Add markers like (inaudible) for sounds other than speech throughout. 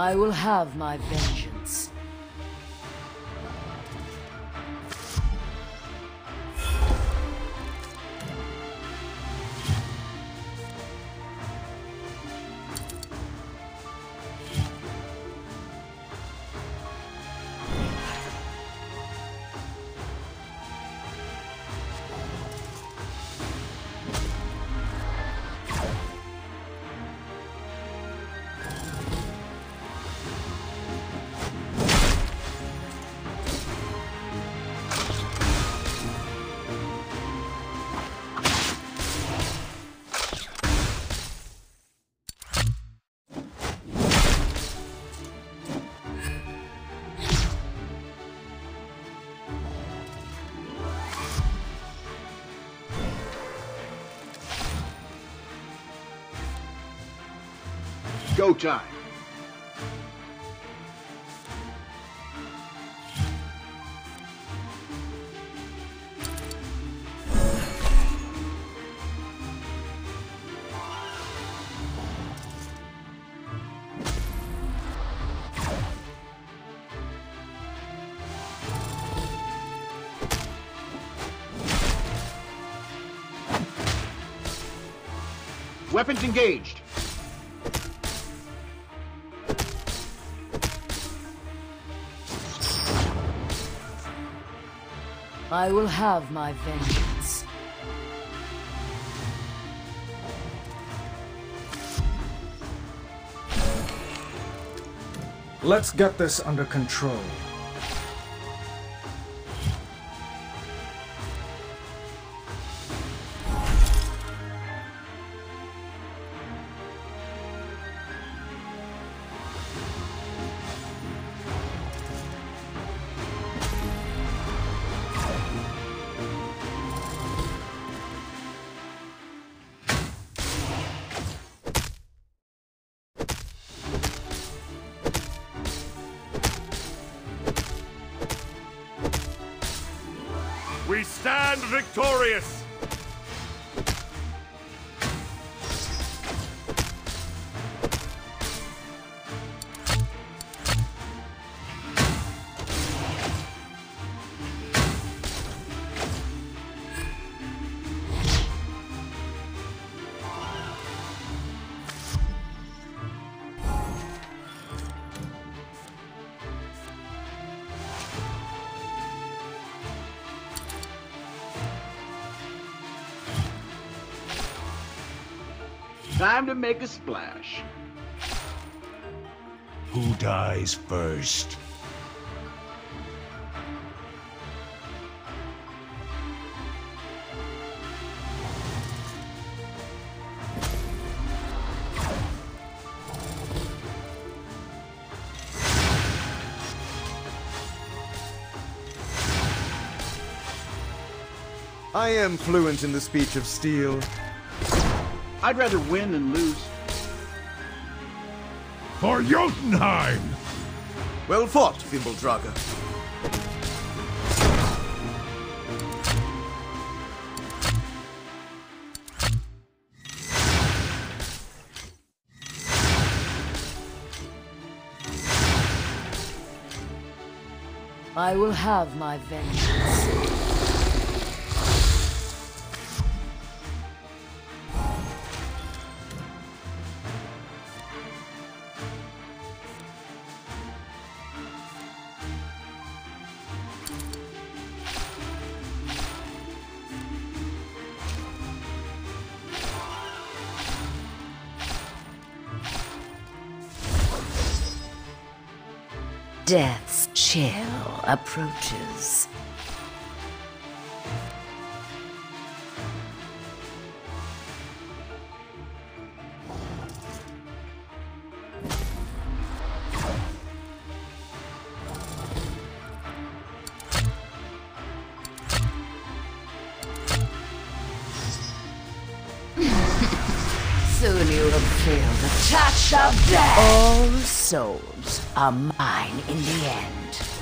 I will have my vengeance. Go time. Weapons engaged. I will have my vengeance. Let's get this under control. Victorious! Time to make a splash. Who dies first? I am fluent in the speech of steel. I'd rather win than lose. For Jotunheim! Well fought, Fimbuldraga. I will have my vengeance. Death's chill approaches. Will feel the touch of death. All souls are mine in the end.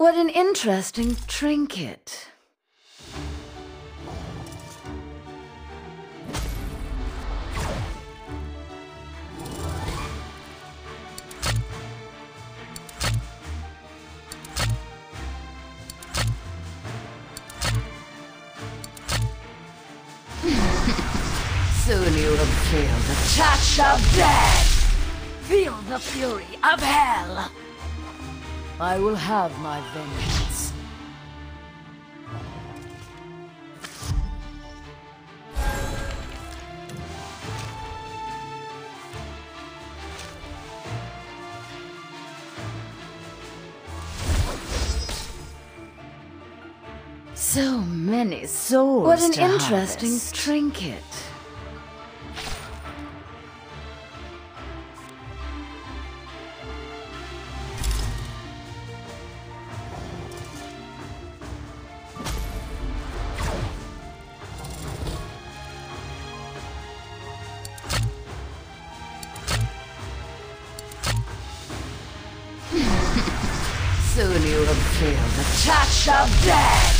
What an interesting trinket. (laughs) Soon you will feel the touch of death. Feel the fury of hell. I will have my vengeance. So many souls. What an interesting harvest. trinket. Will feel the touch of death.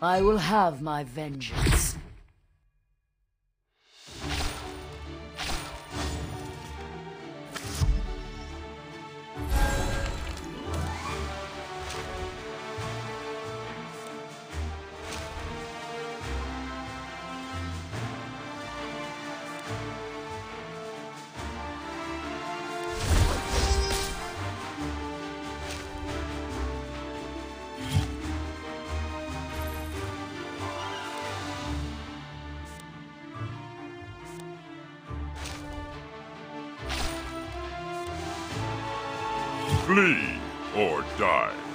I will have my vengeance. Flee or die.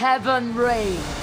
Heaven reigns.